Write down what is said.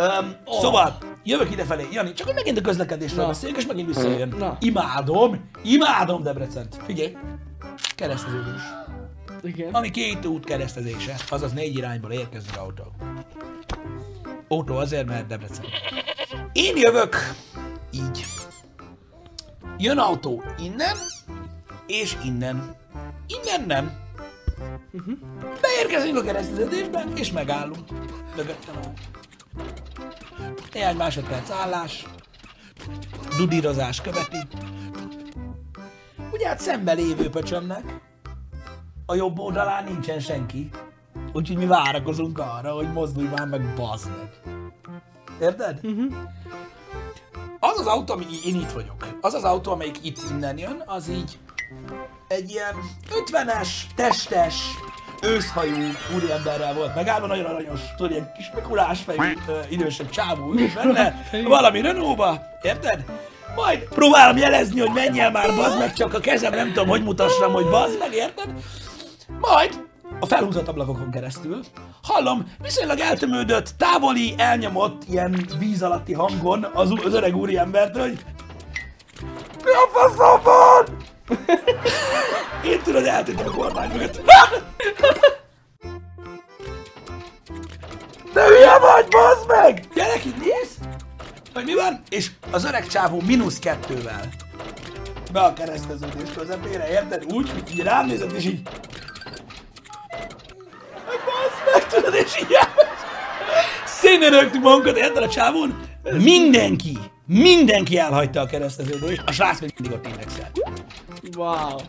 Um, oh. Szóval, jövök idefelé. Jani, csak hogy megint a közlekedésről Na. beszéljünk, és megint visszajön. Na. Imádom, imádom Debrecent. Figyelj, kereszteződés. Igen. Ami két út keresztezése, azaz négy irányból érkeznek autók. Autó azért, mert Debrecen. Én jövök. Jön autó innen, és innen. Innen nem. Beérkezünk a kereszteződésbe, és megállunk. Mögöttem a Néhány másodperc állás, dudírozás követi. Ugye hát szembe lévő pöcsömnek a jobb oldalán nincsen senki. Úgyhogy mi várakozunk arra, hogy mozdulj már meg, bazd meg. Érted? Uh-huh. Az az autó, ami én itt vagyok, az az autó, amelyik itt innen jön, az így egy ilyen 50-es, testes, őszhajú úriemberrel volt megállva, nagyon aranyos, tudod, ilyen kis spekulás fejű, ö, idősebb csávó ült benne, valami Renault-ba, érted? Majd próbálom jelezni, hogy menjél már, bazd meg, csak a kezem nem tudom, hogy mutassam, hogy bazd meg, érted? Majd a felhúzott ablakokon keresztül hallom viszonylag eltömődött, távoli, elnyomott, ilyen víz alatti hangon az, az öreg úriembert, hogy mi a faszom van? Én tudod, eltűntem a kormány mögött. De hülye vagy, bazd meg! Gyerek, itt néz! Hogy mi van? És az öreg csávó mínusz kettővel. Be a kereszteződés közepére, érted? Úgy, hogy így rám nézett, és így... Bazd meg, tudod, és így Szénén rögtük magunkat, érted a csávón? Mindenki, mindenki elhagyta a kereszteződést, a srác még mindig ott indexel. Wow.